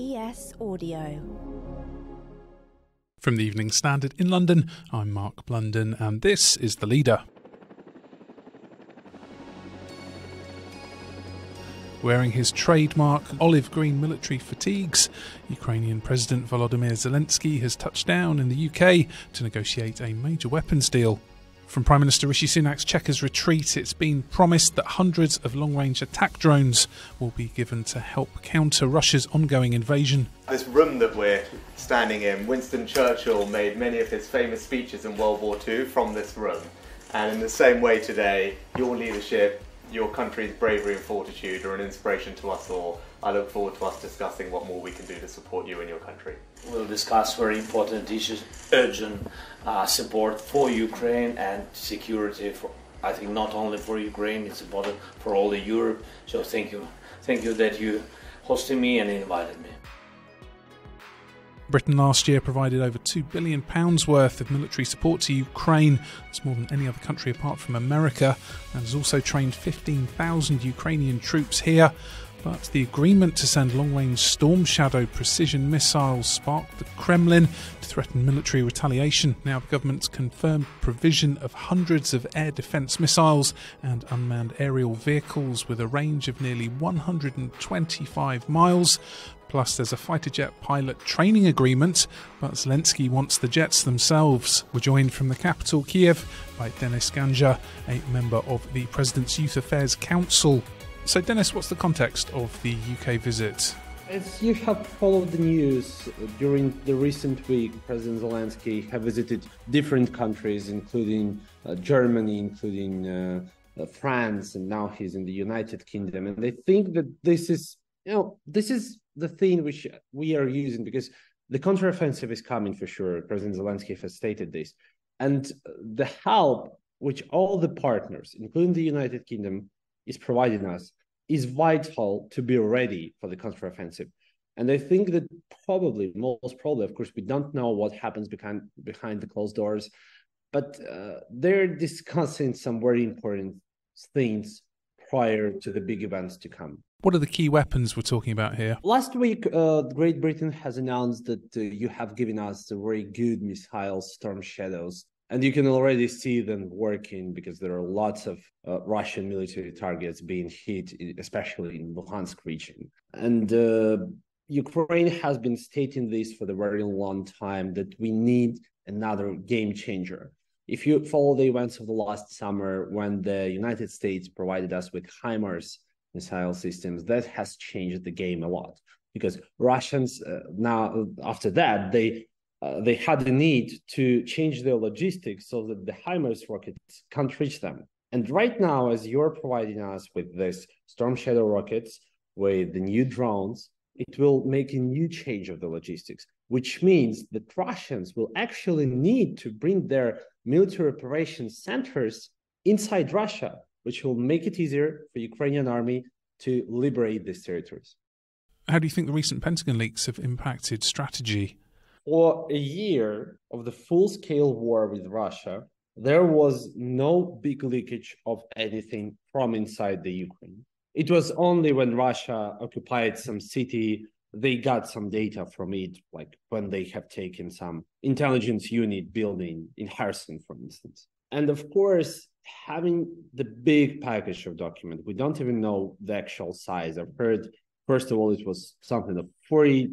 ES Audio. From the Evening Standard in London, I'm Mark Blunden, and this is The Leader. Wearing his trademark olive green military fatigues, Ukrainian President Volodymyr Zelensky has touched down in the UK to negotiate a major weapons deal. From Prime Minister Rishi Sunak's Chequers retreat, it's been promised that hundreds of long range attack drones will be given to help counter Russia's ongoing invasion. This room that we're standing in, Winston Churchill made many of his famous speeches in World War II from this room. And in the same way today, your leadership your country's bravery and fortitude are an inspiration to us all. I look forward to us discussing what more we can do to support you and your country. We'll discuss very important issues, urgent uh, support for Ukraine and security for, I think not only for Ukraine, it's important for all of Europe. So thank you. Thank you that you hosted me and invited me. Britain last year provided over £2 billion worth of military support to Ukraine. That's more than any other country apart from America, and has also trained 15,000 Ukrainian troops here. But the agreement to send long range Storm Shadow precision missiles sparked the Kremlin to threaten military retaliation. Now, the government's confirmed provision of hundreds of air defence missiles and unmanned aerial vehicles with a range of nearly 125 miles. Plus, there's a fighter jet pilot training agreement, but Zelensky wants the jets themselves. We're joined from the capital, Kiev, by Denys Ganzha, a member of the President's Youth Affairs Council. So, Denys, what's the context of the UK visit? As you have followed the news, during the recent week, President Zelensky has visited different countries, including uh, Germany, including uh, uh, France, and now he's in the United Kingdom. And they think that this is, you know, this is the thing which we are using because the counteroffensive is coming for sure. President Zelensky has stated this. And the help which all the partners, including the United Kingdom, is providing us is vital to be ready for the counteroffensive. And I think that probably, most probably, of course, we don't know what happens behind behind the closed doors, but uh, they're discussing some very important things prior to the big events to come. What are the key weapons we're talking about here? Last week, uh, Great Britain has announced that uh, you have given us the very good missiles, Storm Shadows, and you can already see them working because there are lots of uh, Russian military targets being hit, especially in Luhansk region. And uh, Ukraine has been stating this for a very long time that we need another game changer. If you follow the events of the last summer, when the United States provided us with HIMARS missile systems, that has changed the game a lot because Russians uh, now after that they uh, they had the need to change their logistics so that the HIMARS rockets can't reach them. And right now, as you're providing us with this Storm Shadow rockets, with the new drones, it will make a new change of the logistics, which means that Russians will actually need to bring their military operations centers inside Russia which will make it easier for Ukrainian army to liberate these territories. How do you think the recent Pentagon leaks have impacted strategy? For a year of the full-scale war with Russia, there was no big leakage of anything from inside the Ukraine. It was only when Russia occupied some city they got some data from it, like when they have taken some intelligence unit building in Kherson, for instance. And of course, having the big package of document, we don't even know the actual size. I've heard, first of all, it was something of 40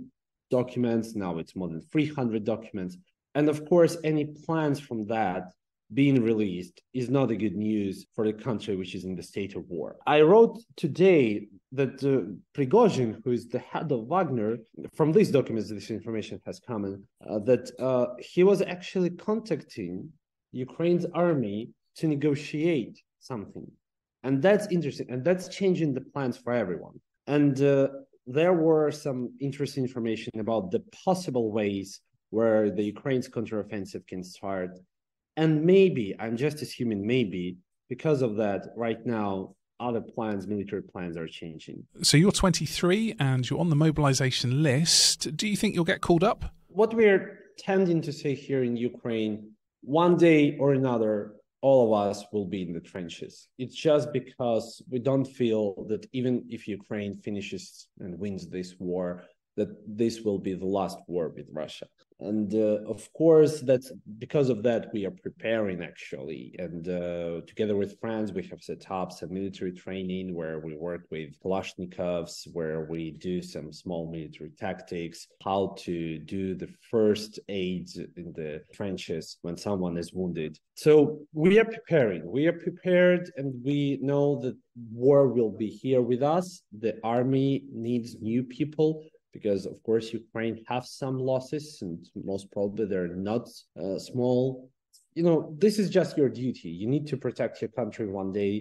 documents. Now it's more than 300 documents. And of course, any plans from that being released is not a good news for the country which is in the state of war. I wrote today that uh, Prigozhin, who is the head of Wagner, from these documents, this information has come in, uh, that uh, he was actually contacting Ukraine's army to negotiate something. And that's interesting. And that's changing the plans for everyone. And uh, there were some interesting information about the possible ways where the Ukraine's counteroffensive can start. And maybe, I'm just assuming maybe, because of that, right now, other plans, military plans are changing. So you're 23 and you're on the mobilization list. Do you think you'll get called up? What we're tending to say here in Ukraine, one day or another, all of us will be in the trenches. It's just because we don't feel that even if Ukraine finishes and wins this war, that this will be the last war with Russia and uh, of course that's because of that we are preparing actually. And uh, together with friends we have set up some military training where we work with kalashnikovs where we do some small military tactics how to do the first aid in the trenches when someone is wounded. So we are preparing. We are prepared and we know that war will be here with us. The army needs new people because of course Ukraine have some losses and most probably they're not uh, small. You know, this is just your duty. You need to protect your country one day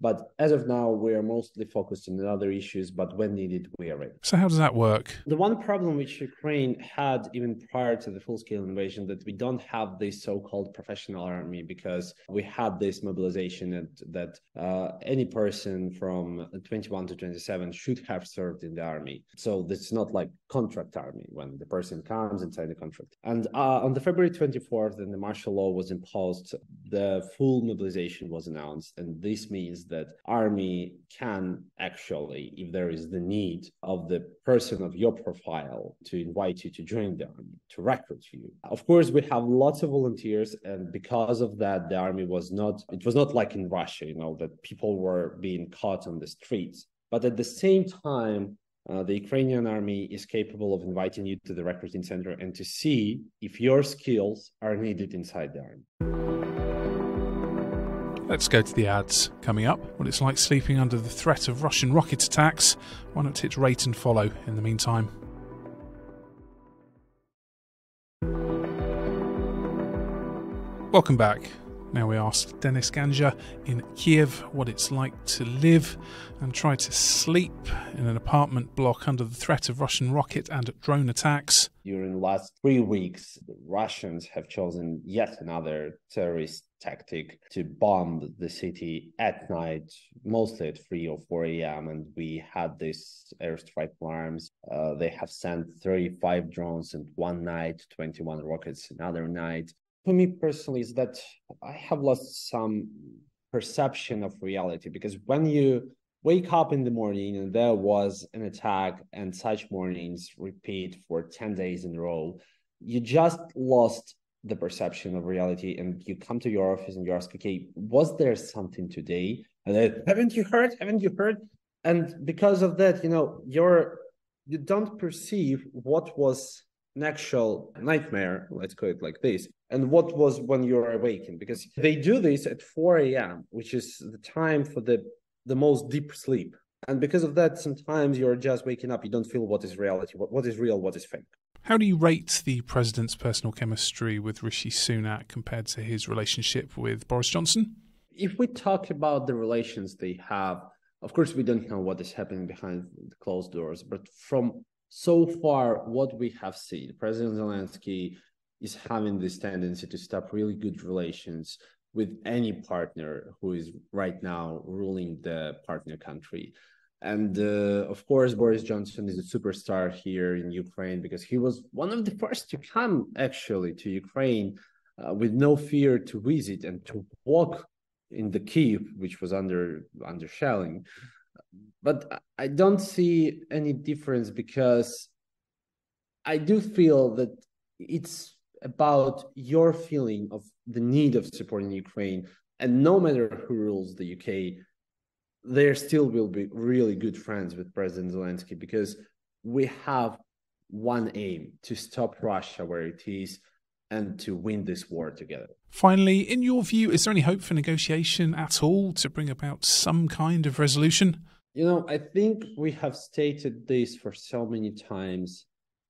but as of now, we are mostly focused on other issues, but when needed, we are ready. So, how does that work? The one problem which Ukraine had even prior to the full scale invasion that we don't have this so called professional army because we had this mobilization that, that uh, any person from 21 to 27 should have served in the army. So, it's not like contract army when the person comes inside the contract. And uh, on the February 24th, when the martial law was imposed, the full mobilization was announced. And this means that army can actually, if there is the need of the person of your profile to invite you to join the army, to recruit you. Of course, we have lots of volunteers, and because of that, the army was not, it was not like in Russia, you know, that people were being caught on the streets. But at the same time, uh, the Ukrainian army is capable of inviting you to the recruiting center and to see if your skills are needed inside the army. Let's go to the ads. Coming up, what it's like sleeping under the threat of Russian rocket attacks. Why not hit rate and follow in the meantime? Welcome back. Now we asked Denys Ganzha in Kiev what it's like to live and try to sleep in an apartment block under the threat of Russian rocket and drone attacks. During the last three weeks, the Russians have chosen yet another terrorist tactic to bomb the city at night, mostly at 3 or 4 a.m. And we had this airstrike alarms. Uh, they have sent 35 drones in one night, 21 rockets another night. For me personally, is that I have lost some perception of reality because when you wake up in the morning and there was an attack and such mornings repeat for 10 days in a row, you just lost the perception of reality and you come to your office and you ask okay was there something today? And then haven't you heard? Haven't you heard? And because of that you know you're you don't perceive what was an actual nightmare let's call it like this and what was when you're awakened because they do this at 4 a.m which is the time for the the most deep sleep and because of that sometimes you're just waking up you don't feel what is reality what, what is real what is fake how do you rate the president's personal chemistry with Rishi Sunak compared to his relationship with Boris Johnson? If we talk about the relations they have, of course, we don't know what is happening behind the closed doors, but from so far, what we have seen, President Zelensky is having this tendency to stop really good relations with any partner who is right now ruling the partner country. And uh, of course, Boris Johnson is a superstar here in Ukraine because he was one of the first to come actually to Ukraine uh, with no fear to visit and to walk in the Kiev, which was under under shelling. But I don't see any difference because I do feel that it's about your feeling of the need of supporting Ukraine. And no matter who rules the UK, there still will be really good friends with President Zelensky because we have one aim to stop Russia where it is and to win this war together. Finally, in your view, is there any hope for negotiation at all to bring about some kind of resolution? You know, I think we have stated this for so many times.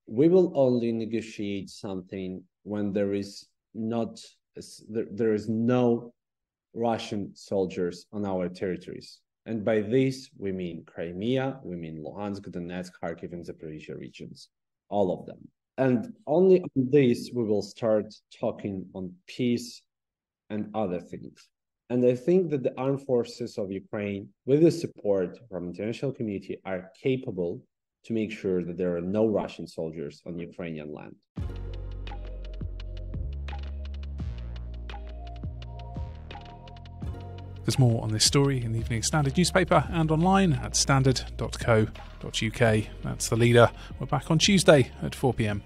We will only negotiate something when there is not there, there is no Russian soldiers on our territories. And by this, we mean Crimea, we mean Luhansk, Donetsk, Kharkiv, and Zaporizhia regions, all of them. And only on this, we will start talking on peace and other things. And I think that the armed forces of Ukraine, with the support from international community, are capable to make sure that there are no Russian soldiers on Ukrainian land. There's more on this story in the Evening Standard newspaper and online at standard.co.uk. That's the leader. We're back on Tuesday at 4 pm.